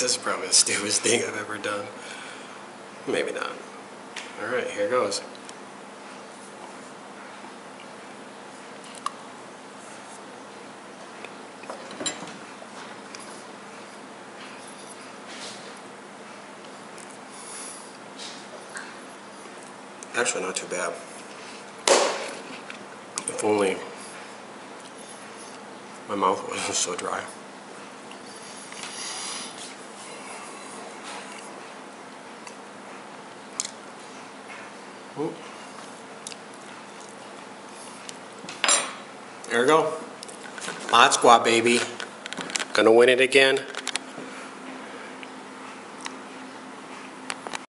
this is probably the stupidest thing I've ever done. Maybe not. Alright, here goes. Actually, not too bad. If only my mouth wasn't so dry. Ooh. There we go. Mod Squad, baby. Gonna win it again.